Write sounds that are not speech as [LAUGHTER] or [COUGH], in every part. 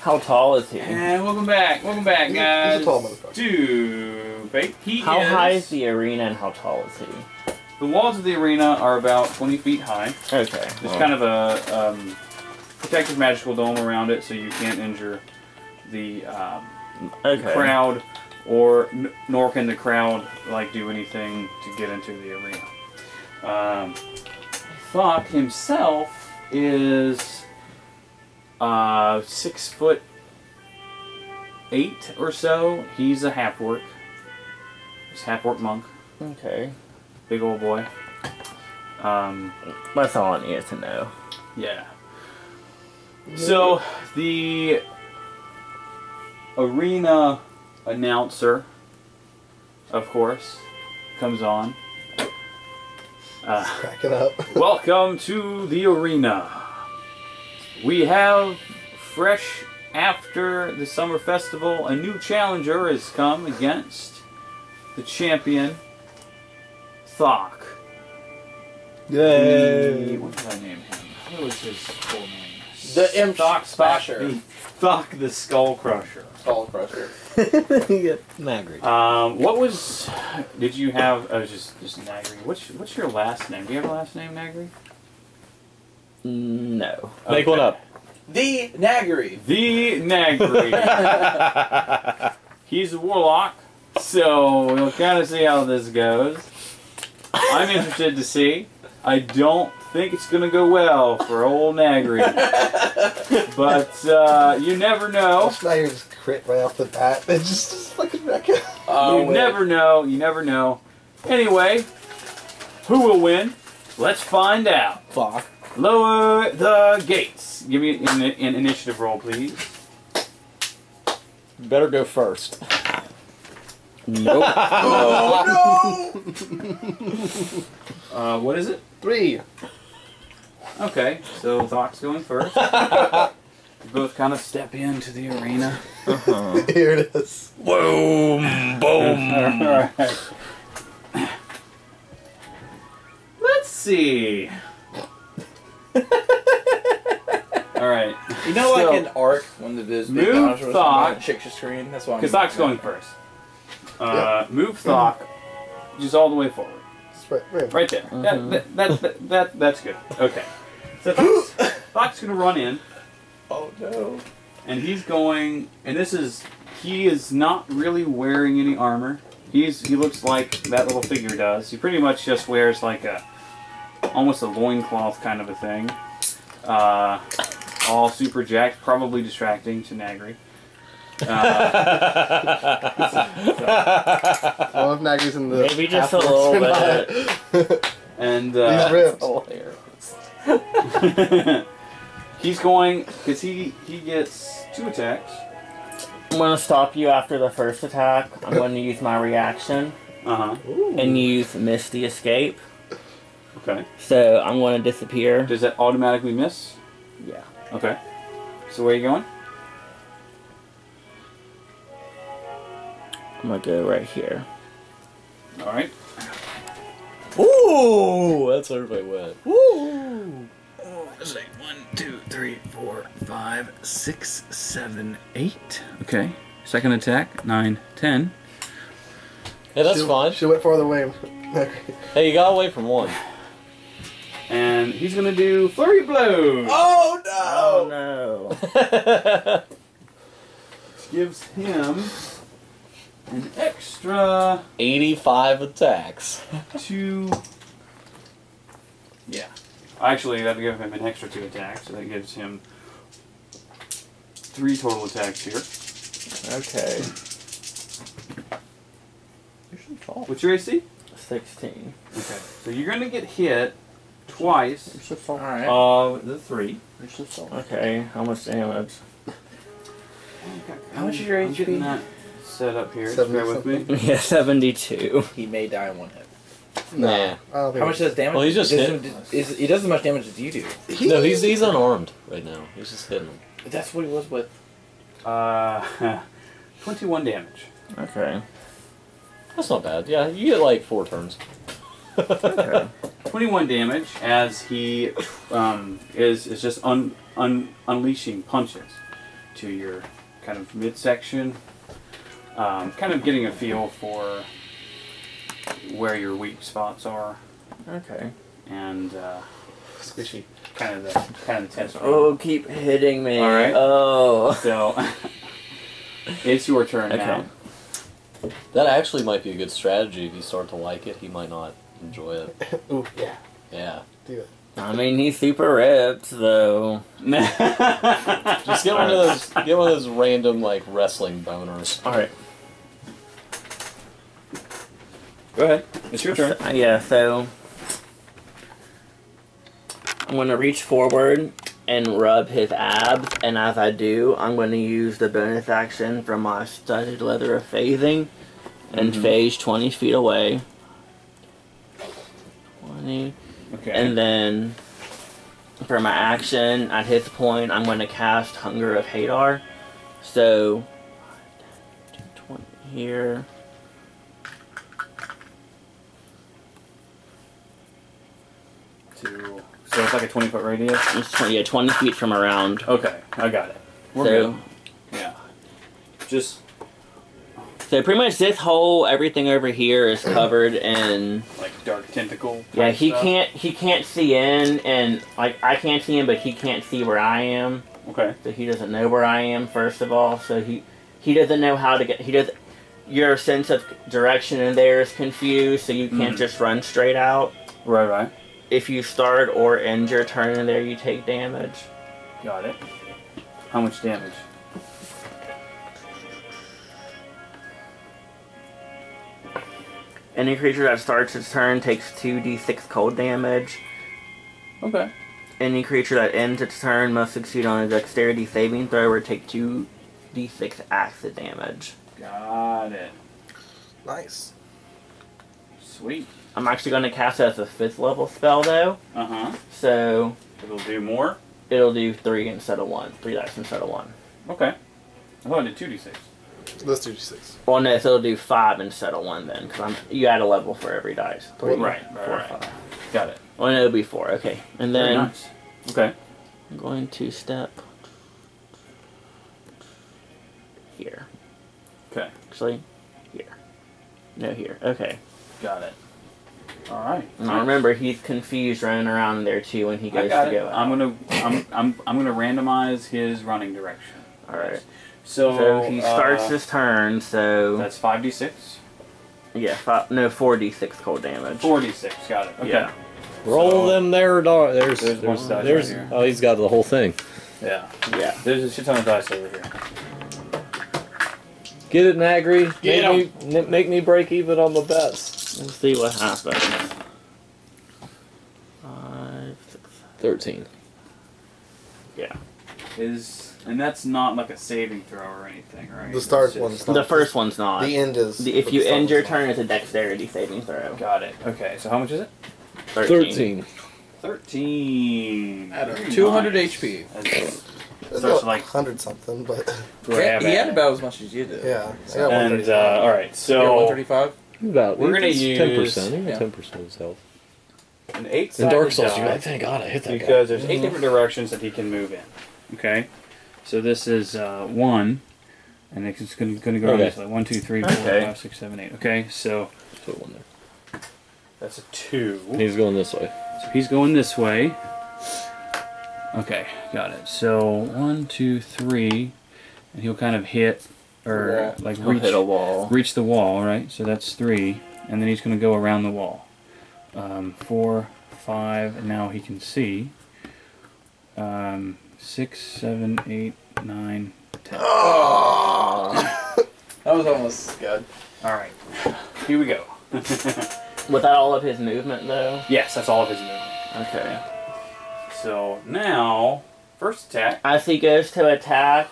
How tall is he? And welcome back, welcome back, He's a- guys. he's a tall motherfucker. To fake. He How is, high is the arena and how tall is he? The walls of the arena are about 20 feet high. Okay. There's well, kind of a um, protective magical dome around it, so you can't injure the um, okay. crowd, or n- nor can the crowd like do anything to get into the arena. Um, Thokk himself is uh, six foot eight or so. He's a half orc. He's half orc monk, Okay. big old boy. Um, That's all I needed to know. Yeah. So the arena announcer, of course, comes on. Uh, Cracking up. [LAUGHS] welcome to the arena. We have fresh after the summer festival. A new challenger has come against the champion, Thokk. Yay. What did I name him? What was his full name? The Imp Thokk Smasher. Thokk the Skull Crusher. Skull Crusher. [LAUGHS] Nagrie. Um, what was? Did you have? I was just just Nagrie. What's what's your last name? Do you have a last name, Nagrie? No. Make one up. The Naggery. The Nagrie. [LAUGHS] He's a warlock, so we'll kind of see how this goes. I'm interested to see. I don't think it's gonna go well for old Nagrie, [LAUGHS] but uh, you never know. Schneider just crit right off the bat. It just, just fucking wreck it. Oh, you wait. never know. You never know. Anyway, who will win? Let's find out. Fuck. Lower the gates. Give me an, an initiative roll, please. Better go first. Nope. [LAUGHS] Oh [LAUGHS] Uh, what is it? Three. Okay, so Thokk's going first. [LAUGHS] you both kind of step into the arena. uh-huh. Here it is. Boom, boom. Alright. Let's see. [LAUGHS] Alright. You know, like So- in Ark when the those big Move dinosaurs thought. come out and shake your screen. That's why. I'm Because Thokk's going first. Uh, Move Thokk just all the way forward. Right, right. Right there. That, that, that, that, that, that's good. Okay. So Thokk's, [LAUGHS] Thokk's going to run in, Oh no! and he's going, and this is, he is not really wearing any armor. He's He looks like that little figure does. He pretty much just wears like a, almost a loincloth kind of a thing. Uh, all super jacked, probably distracting to Nagrie. Uh, All of Nagy's in the. Maybe just a little are [LAUGHS] not. and These uh, ribs. Hilarious. [LAUGHS] he's going, because he, he gets two attacks. I'm gonna stop you after the first attack. I'm going to use my reaction Uh huh. and use Misty Escape. Okay. So I'm going to disappear. Does that automatically miss? Yeah. Okay. So where are you going? I'm gonna go right here. All right. Ooh, that's where everybody went. Ooh. Let's see. One, two, three, four, five, six, seven, eight. Okay. Second attack. Nine, ten. Hey, that's She- fine. She went farther away. Hey, you got away from one. And he's gonna do flurry blows. Oh no! Oh no! no. Gives him an extra 85 attacks. two. Yeah. Actually, that'll give him an extra two attacks, so that gives him three total attacks here. Okay. You should fall. What's your AC? 16. Okay. So you're gonna get hit twice You should fall. Of the three. You should fall. Okay, how much damage? How much is your I'm getting HP? that set up here. Just bear with me. [LAUGHS] yeah, 72. he may die in one hit. No. Nah. I How much does damage? Well, he's just he doesn't, is, he does as much damage as you do. No, he's he's unarmed right now. He's just hitting him. That's what he was with. Uh, [LAUGHS] 21 damage. Okay. That's not bad. Yeah, you get like four turns. Okay. [LAUGHS] 21 damage as he um, is is just un, un, unleashing punches. to your kind of midsection, um, kind of getting a feel for where your weak spots are, Okay. and uh, Squishy. kind of the kind of the tense. Oh, keep hitting me. All right. Oh. So [LAUGHS] it's your turn Okay. now. That actually might be a good strategy. If you start to like it, he might not enjoy it. [LAUGHS] Ooh, yeah. Yeah. Do it. I mean, he's super ripped, though. [LAUGHS] Just get one of those. Get one of those random like wrestling boners. All right. Go ahead. It's your turn. Uh, yeah, so I'm going to reach forward and rub his abs, and as I do, I'm going to use the bonus action from my studded leather of phasing and Mhm. phase 20 feet away. 20. Okay. And then for my action, at his point, I'm going to cast Hunger of Hadar. So, 20 here. to so it's like a twenty foot radius. It's 20, yeah, 20 feet from around. Okay, I got it. We're so, good. Yeah. Just so pretty much this whole everything over here is [CLEARS THROAT] covered in. like dark tentacle. Yeah, he stuff. can't he can't see in, and like I can't see him, but he can't see where I am. Okay. So he doesn't know where I am. First of all, so he he doesn't know how to get. He does. Your sense of direction in there is confused, so you can't Mhm. just run straight out. Right, right. If you start or end your turn in there, you take damage. Got it. How much damage? Any creature that starts its turn takes 2d6 cold damage. Okay. Any creature that ends its turn must succeed on a dexterity saving throw or take 2d6 acid damage. Got it. Nice. Sweet. I'm actually going to cast it as a 5th level spell though, Uh huh. so It'll do more. it'll do 3 instead of 1. 3 dice instead of 1. Okay. I thought I did two d six. Let's do d6. Well, no, so it'll do 5 instead of 1 then, because I'm you add a level for every dice. Three, Right, right, four, right. five. Got it. Well, no, it'll be 4, okay. And Very then nice. Okay. I'm going to step here. Okay. Actually, here. No, here. Okay. Got it. All right. Now remember, he's confused running around there too when he I goes got to it. go out. I'm gonna I'm, I'm I'm gonna randomize his running direction. All right. So, So he starts uh, his turn. So That's five d six. yeah, five, no, four d six cold damage. Four d six. Got it. Okay. Yeah. Roll So- them there, dog. There's There's there's, one dice there's- right here. oh, he's got the whole thing. Yeah. Yeah. There's a shit ton of dice over here. Get it, Nagrie. Get make, me, make me break even on the bets. Let's see what happens. Five, six. Thirteen. Yeah. Is and that's not like a saving throw or anything, right? The start just- one's not. The first one's not. The end is. The- if you the end your turn, it's a dexterity saving throw. Got it. Okay. So how much is it? Thirteen. Thirteen. Very 200 nice. HP. That's- It's So it's like- hundred something, but do I have he had about as much as you did. yeah. I And uh, all right, so 135. About We're gonna use. 10%. yeah. Ten percent of his health. an eight In Dark Souls, you're like, thank God I hit that guy. because there's eight different directions that he can move in. Okay, so this is uh, one, and it's going to go Okay. this way. One, two, three, four, Okay. five, six, seven, eight. Okay, so Put one there. that's a two. He's going this way. So he's going this way. Okay, got it. So one, two, three, and he'll kind of hit or like He'll reach hit a wall. reach the wall, right? So that's three, and then he's going to go around the wall. Um, four, five, and now he can see. Um, six, seven, eight, nine, ten. Ah! [LAUGHS] That was almost good. All right, here we go. [LAUGHS] That all of his movement though? yes, that's all of his movement. Okay. So now, first attack. As he goes to attack,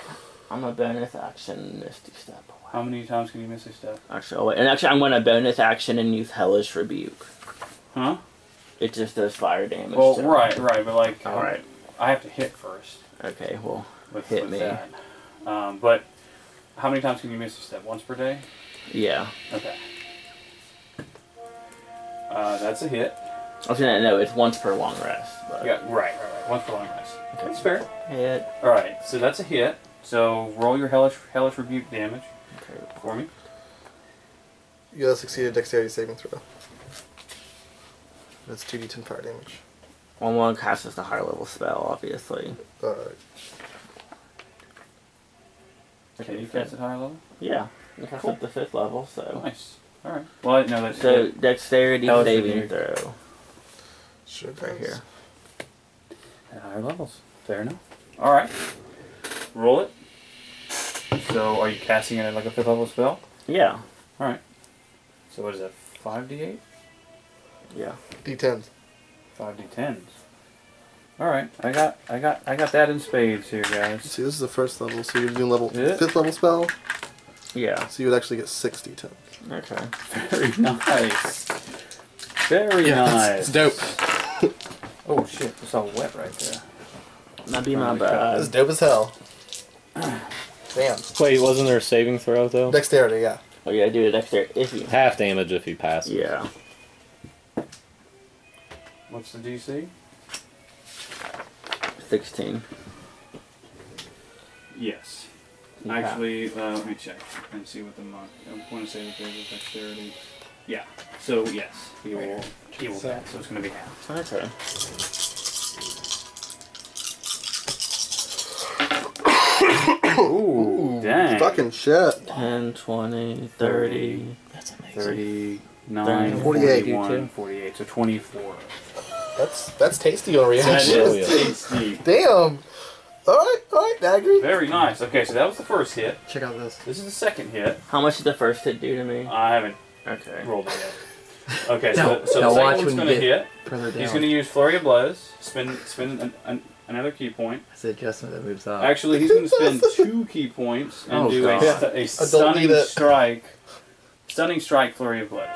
I'm a bonus action Misty Step away. How many times can you miss stuff? Actually, oh wait, and actually, I'm going to bonus action and use Hellish Rebuke. Huh? It just does fire damage. Well, right, right, but like, All right. I have to hit first Okay. Well, with, Hit with me. that. Um, but how many times can you miss a step? Once per day? yeah. Okay. Uh, that's a hit. I was gonna know it's once per long rest. But Yeah, right, right, right. Once per long rest. Okay. That's fair. Hit. All right, so that's a hit. So roll your hellish hellish rebuke damage Okay. for me. You gotta succeed a dexterity saving throw. That's 2d10 fire damage. Well, I'm gonna cast this a higher level spell, obviously. Alright. Okay, you cast at higher level. Yeah. I cast Cool. up to fifth level, so. Nice. All right. Well, I didn't know that. So dexterity Hellish saving rebuke. throw Sure right here. At higher levels. Fair enough. All right. Roll it. So, are you casting it at like a fifth level spell? Yeah. All right. So what is that? Five d eight. Yeah. D10s. Five d tens. All right. I got. I got. I got that in spades here, guys. See, this is the first level, so you're doing level Yeah. fifth level spell, Yeah. so you would actually get six d10. Okay. [LAUGHS] Very nice. Very nice. It's dope. [LAUGHS] Oh shit! It's all wet right there. That'd be my Probably It's bad. dope as hell. Damn. [CLEARS THROAT] Wait, wasn't there a saving throw though? Dexterity, yeah. Oh yeah, do the dexterity if you. Half damage if he passes. Yeah. What's the DC? Sixteen. Yes. Yeah. Actually, uh, let me check and see what the mod. I want to say that there's a dexterity. Yeah. So yes, he will. He will So- pass. So it's going to be half. Okay. Ooh, dang. Fucking shit. 10, 20, 30. That's amazing. 39, 48. 41, 48. So 24. That's that's tasty on That reaction. Hell is yeah. [LAUGHS] tasty. Damn. Alright, alright, Daggery. Very nice. Okay, so that was the first hit. Check out this. This is the second hit. How much did the first hit do to me? I haven't Okay. rolled it yet. Okay, so, Now- so now the watch second one's going to hit. He's going to use Flurry of Blows, spend, spend an, an, another ki point. It's the adjustment that moves up. Actually, he's going to spend two ki points and Oh, do a, God. stu- a stunning strike. Stunning strike, Flurry of Blows.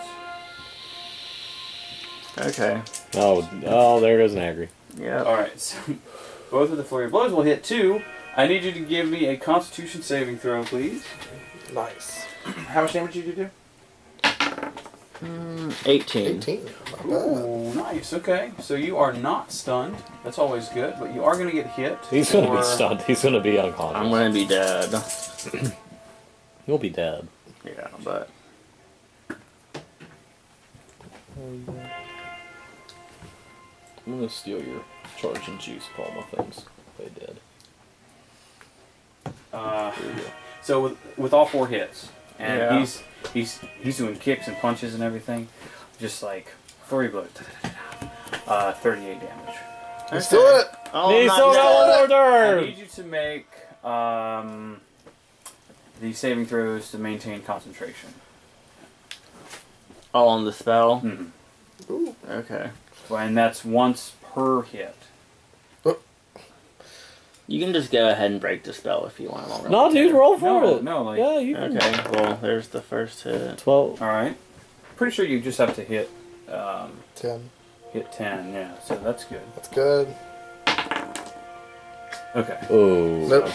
Okay. Oh, oh, there goes an agri. Yep. Alright, so [LAUGHS] both of the Flurry of Blows will hit two. I need you to give me a Constitution saving throw, please. Nice. [CLEARS THROAT] How much damage did you do? Mm, 18. 18. Not. Ooh, nice. Okay, so you are not stunned. That's always good, but you are going to get hit. He's gonna be stunned. He's gonna be unconscious. I'm gonna be dead. [CLEARS THROAT] He'll be dead. Yeah, but. I'm gonna steal your charge and juice plasma things. They did. Uh, Here you go. so with, with all four hits, and Yeah. he's he's he's doing kicks and punches and everything, just like flurry blow, uh, 38 damage. He's still in it. Oh, He's still got one more I need you to make um, the saving throws to maintain concentration. All on the spell? Mm-hmm. Ooh. Okay. And that's once per hit. You can just go ahead and break the spell if you want. I don't No, dude, care. roll for No, it. no, like yeah, you can. Okay, well, there's the first hit. Twelve. all right. Pretty sure you just have to hit um, 10. hit 10. Yeah, so that's good. That's good. Okay. Oh. Nope.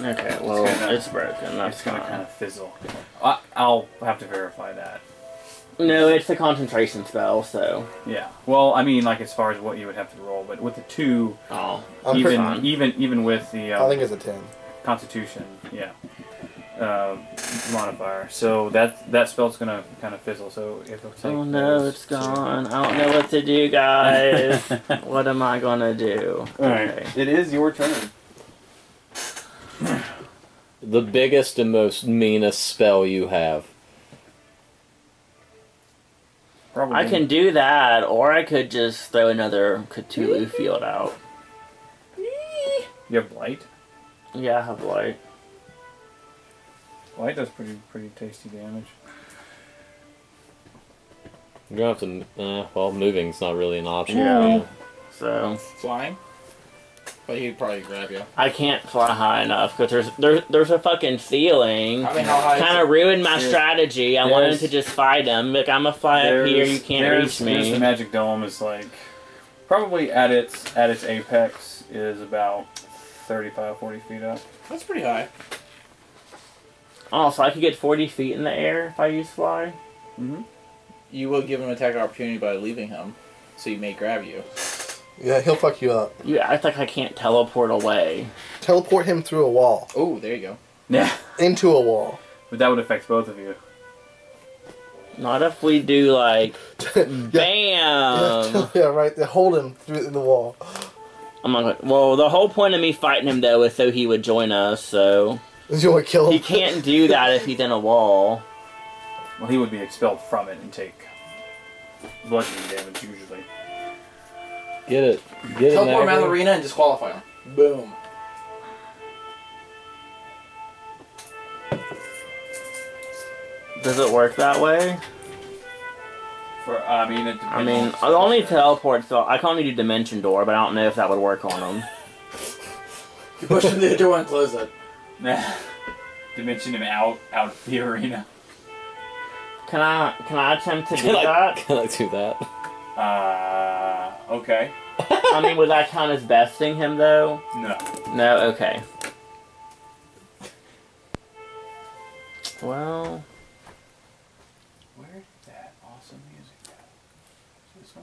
Okay, well, It's gonna- it's broken. That's it's gonna kind of fizzle. I, I'll have to verify that. No, it's a concentration spell, so. Yeah. Well, I mean, like as far as what you would have to roll, but with the two, Oh. I'm even pretty- even even with the I uh, think it's a 10. Constitution, yeah, uh, modifier. So that that spell's gonna kind of fizzle. So it'll take. Oh no, those it's two. gone. I don't know what to do, guys. [LAUGHS] what am I gonna do? All right. It is your turn. The biggest and most meanest spell you have. Probably. I can do that, or I could just throw another Cthulhu field out. You have blight. Yeah, I have light. Blight does pretty pretty tasty damage. You're gonna have to. Uh, well, moving's not really an option. Yeah. So Flying? But he'd probably grab you. I can't fly high enough because there's there, there's a fucking ceiling. I mean, how high Kind of ruined my There's- strategy. I wanted to just fight him. Like I'm gonna fly up here, you can't there's- reach there's the magic dome is like probably at its at its apex is about 35, 40 feet up. That's pretty high. Oh, so I could get 40 feet in the air if I use fly. Mm-hmm. You will give him attack opportunity by leaving him, so he may grab you. Yeah, he'll fuck you up. You act like I can't teleport away. Teleport him through a wall. Oh, there you go. Yeah, [LAUGHS] Into a wall. but that would affect both of you. Not if we do like [LAUGHS] yeah. bam. yeah, [LAUGHS] yeah, right. They hold him through the wall. I'm not gonna, well, the whole point of me fighting him though is so he would join us. So You want to kill him? he can't do that if he's in a wall. Well, he would be expelled from it and take bludgeoning damage usually. Get it. Get it. Teleport him out of the arena and disqualify him. Boom. Does it work that way? For I mean, it I mean, I'll only teleport, so I can only do dimension door, but I don't know if that would work on him. You push him to the door and close it. Nah. [LAUGHS] dimension him out out of the arena. Can I can I attempt to [LAUGHS] do Can I, that? [LAUGHS] can I do that? Uh, okay. [LAUGHS] I mean, would that count as besting him though? No. No. Okay. Well, Where did that awesome music go? Is this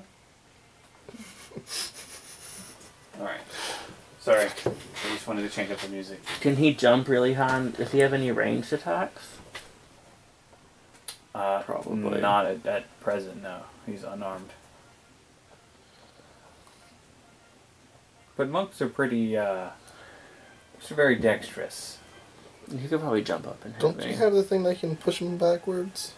one? [LAUGHS] Alright. Sorry. I just wanted to change up the music. can he jump really high? Does he have any ranged attacks? Uh, Probably. Not at, at present, no. He's unarmed. But monks are pretty, uh, monks are very dexterous. He could probably jump up and hit Don't me. you have the thing that can push him backwards?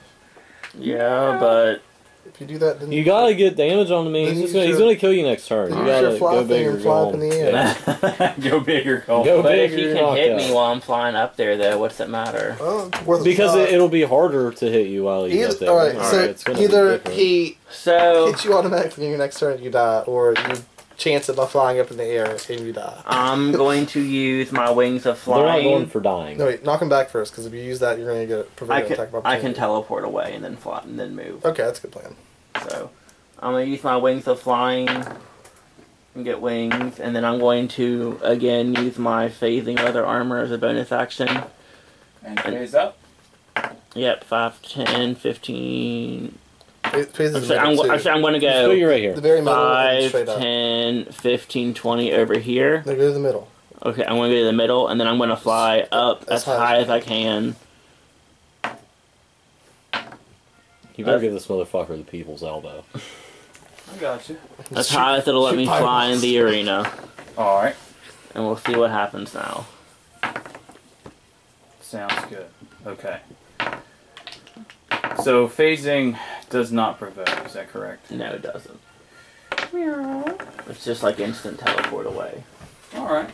yeah, but If you do that, then You gotta get damage on him. Then He's, just gonna, he's gonna kill you next turn. You You gotta fly go up big or go fly up home. in. [LAUGHS] Go big or go. Go but big if he or can hit knockout. me while I'm flying up there, though, what's it matter? Oh, it's worth Because it, it'll be harder to hit you while he's up there. all right, Alright, so it's gonna either different. he So hits you automatically in your next turn and you die, or you chance of by flying up in the air and you die. I'm [LAUGHS] going to use my wings of They're not going flying. for dying. No, wait, knock him back first, because if you use that, you're going to get a I prevent attack can of I opportunity. can teleport away and then fly and then move. Okay, that's a good plan. So I'm gonna use my wings of flying and get wings, and then I'm going to again use my phasing leather armor as a bonus action. And phase up. Yep, 5, 10, 15. It phases Actually, I'm, actually, I'm gonna Just put you go right here. The very middle 5, straight up. 10, 15, 20 over here. No, go to the middle. Okay, I'm gonna go to the middle, and then I'm gonna fly up As as high as high as I can. You better give this motherfucker the people's elbow. I got you. As high as it'll let shoot me fly in the arena. Alright. And we'll see what happens now. Sounds good. Okay. So phasing does not provoke, is that correct? No, it doesn't. It's just like instant teleport away. Alright.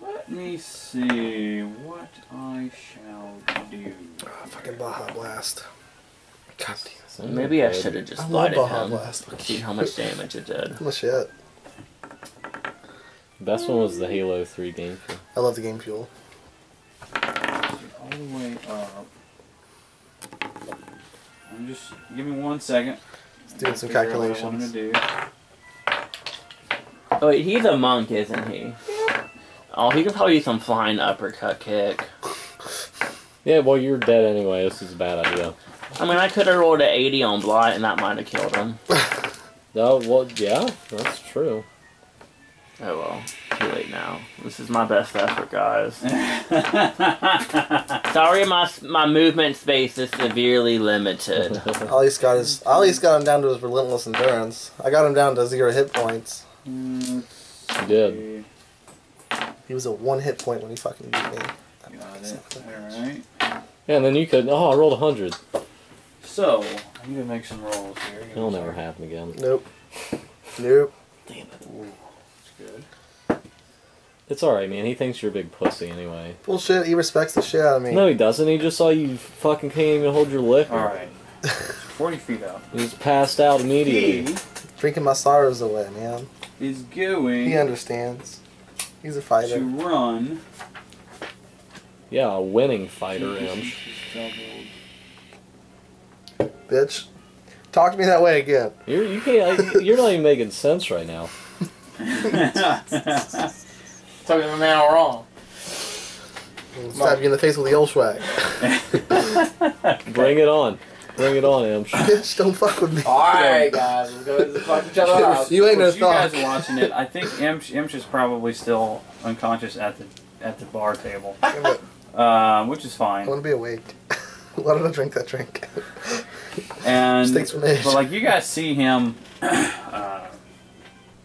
Let me see what I shall do. Oh, fucking Baja Blast. God damn Maybe I should have just I love lighted Baja him. Blast. See how much damage it did. Oh, shit. Best one was the Halo 3 game. For I love the game fuel. All the way up. I'm just give me one second. doing some Figure out what I want him calculations. to do. Oh wait, he's a monk, isn't he? Oh, he could probably do some flying uppercut kick. yeah, well, you're dead anyway. This is a bad idea. I mean, I could have rolled an 80 on Blight and that might have killed him. [LAUGHS] Oh, well, yeah, that's true. Oh well, too late now. This is my best effort, guys. [LAUGHS] Sorry, my my movement space is severely limited. [LAUGHS] Ollie's got his. Ollie's got him down to his relentless endurance. I got him down to zero hit points. Mm, You did. He was at one hit point when he fucking beat me. Got it. Alright. Yeah, and then you could. Oh, I rolled a 100. So, I need to make some rolls here. It'll never happen again. Nope. Nope. Damn it. Ooh, that's good. It's alright, man. He thinks you're a big pussy anyway. Bullshit. He respects the shit out of me. No, he doesn't. He just saw you fucking can't even hold your liquor. Alright. 40 feet up. He just passed out immediately. He Drinking my sorrows away, man. is going He understands. He's a fighter. to fighter. run. Yeah, a winning fighter, Imp. Bitch. Talk to me that way again. You're you can't. You're not even making sense right now. [LAUGHS] [LAUGHS] [LAUGHS] Talking to the man all wrong. Stab you in the face with the old swag. Bring it on. Bring it on, Imsh. [LAUGHS] Bitch, don't fuck with me. Alright, guys, let's go let's fuck each other [LAUGHS] up. You ain't no Of you guys are watching it. I think Imsh, Imsh is probably still unconscious at the at the bar table, [LAUGHS] I um, which is fine. I want to be awake. Why don't I drink that drink? And Stakes from age. but like you guys see him, [CLEARS THROAT] uh,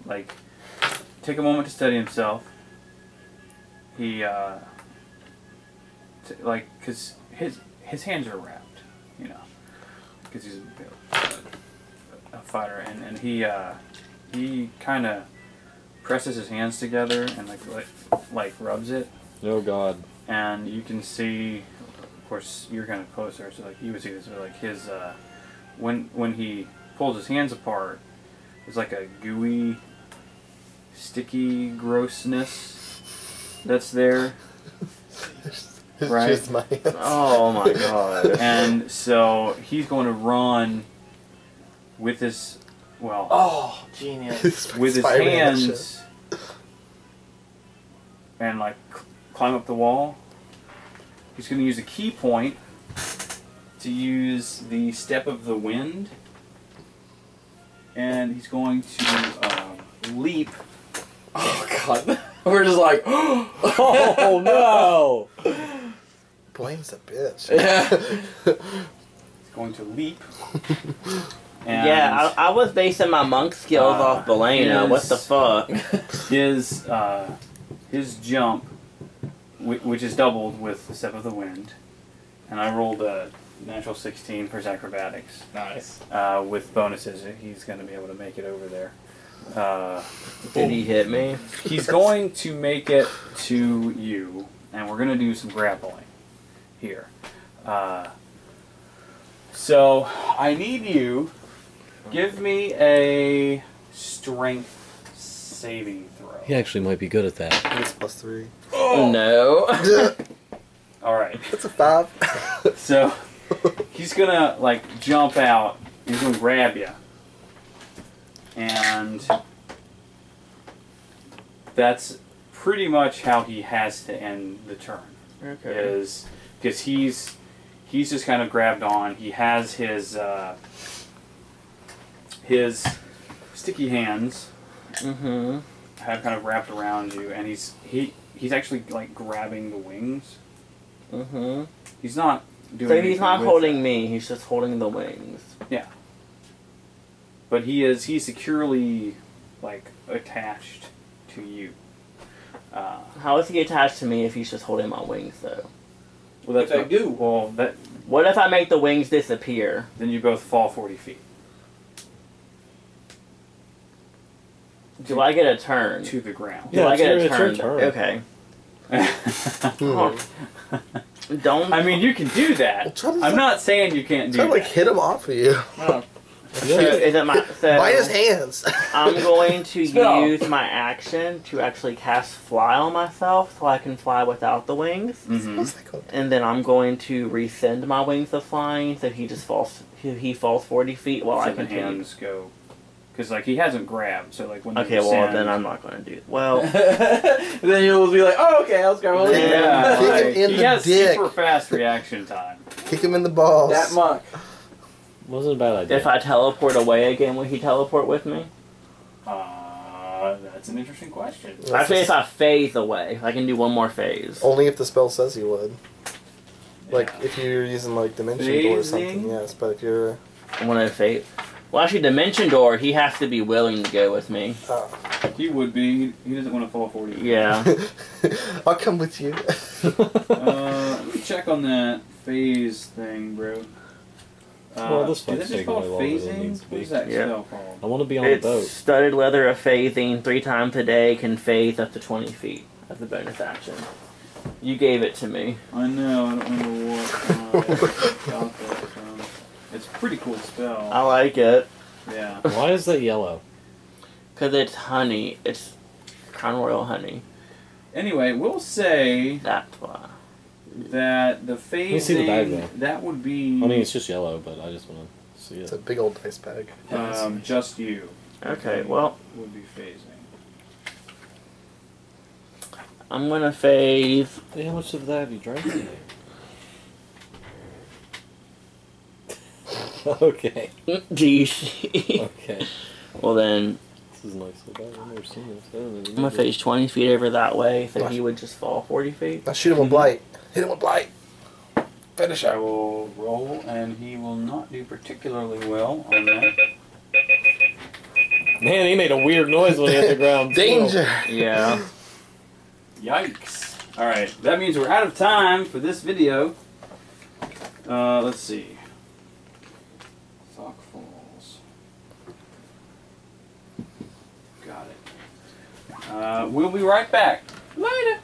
like take a moment to study himself. He uh, t- like because his his hands are wrapped, you know, because he's a, a fighter, and and he uh, he kind of presses his hands together and like like, like rubs it. Oh God. and you can see, of course, you're kind of closer, so like you would see this, but like his, uh, when when he pulls his hands apart, there's like a gooey, sticky grossness that's there, It's Right. just my hands. Oh my god. [LAUGHS] and so he's going to run with his, well, Oh, genius. With his hands, and like climb up the wall. He's going to use a ki point to use the step of the wind, and he's going to um, leap. Oh, God. [LAUGHS] We're just like, [GASPS] Oh no! Blaine's a bitch. yeah. He's [LAUGHS] going to leap. [LAUGHS] And yeah, I, I was basing my monk skills Uh, off Belena. What the fuck? [LAUGHS] his uh, his jump, which is doubled with the step of the wind, and I rolled a natural 16 for his acrobatics. Nice. uh, with bonuses, he's going to be able to make it over there. Uh, Did he hit me? he's going to make it to you, and we're going to do some grappling here. Uh, so I need you. Give me a strength saving throw. He actually might be good at that. It's plus three. No. [LAUGHS] All right. That's a five. So he's gonna like jump out. He's gonna grab you, and that's pretty much how he has to end the turn. Okay. Is because he's he's just kind of grabbed on. He has his uh, his sticky hands Mm-hmm. have kind of wrapped around you, and he's he he's actually like grabbing the wings. Mm-hmm. He's not doing. So he's not holding that. me. He's just holding the wings. But he is he's securely like attached to you. Uh, How is he attached to me if he's just holding my wings, though? well, that's If they what- do. Well, that What if I make the wings disappear? then you both fall forty feet Do I get a turn? to the ground. Do Yeah, I it's get your- a it's your turn? turn. Okay. [LAUGHS] Don't. I mean, you can do that. Try to- I'm not saying you can't do Try to like that. hit him off of you. So is it my? So By his hands. [LAUGHS] I'm going to Spit off. use my action to actually cast fly on myself, so I can fly without the wings. Mhm. What's that called? And then I'm going to rescind my wings of flying, so he just falls. He, he falls 40 feet while So I the continue. hands go because like he hasn't grabbed. So like when Okay, you well descend- then I'm not going to do. it. Well, [LAUGHS] then you'll be like, oh, okay, let's go. Yeah. yeah, Kick him like, in he the has dick. super fast reaction time. Kick him in the balls. That monk. Wasn't a bad idea. if I teleport away again, will he teleport with me? Uh, that's an interesting question. That's Actually, just- if I phase away, I can do one more phase. Only if the spell says you would. Like Yeah. if you're using like dimension door or something, yes. But if you're, I want to phase. Well, actually, Dimension Door, he has to be willing to go with me. uh, He would be. He, he doesn't want to fall 40. Yeah. [LAUGHS] I'll come with you. Uh, let me check on that phase thing, bro. Uh, Well, this is fight's it just taking called longer than it phasing? needs to be. What is that Yeah. spell called? I want to be on it's the boat. studded leather of phasing three times a day can phase up to 20 feet as the bonus action. You gave it to me. I know. I don't remember what. Uh, I [LAUGHS] got that from. It's a pretty cool spell. I like it. Yeah. Why is that yellow? Because it's honey. It's Crown Royal honey. Anyway, we'll say That's why. That the phasing me see the bag, though. that would be I mean, it's just yellow, but I just want to see it. It's a big old dice bag. um, just you Okay, well, would be phasing. I'm going to phase. Hey, how much of that have you drank today? [LAUGHS] [LAUGHS] okay. [LAUGHS] DC. Okay. well then, This is nice. I've never seen this. I don't know. I'm gonna face 20 feet over that way, so he would just fall 40 feet. Now shoot him with blight. Hit him with blight. Finish I him. will roll, and he will not do particularly well on that. Man, he made a weird noise when he hit the ground. too. [LAUGHS] Danger. Yeah. Yikes. Alright, that means we're out of time for this video. Uh, let's see. Uh, we'll be right back. Later.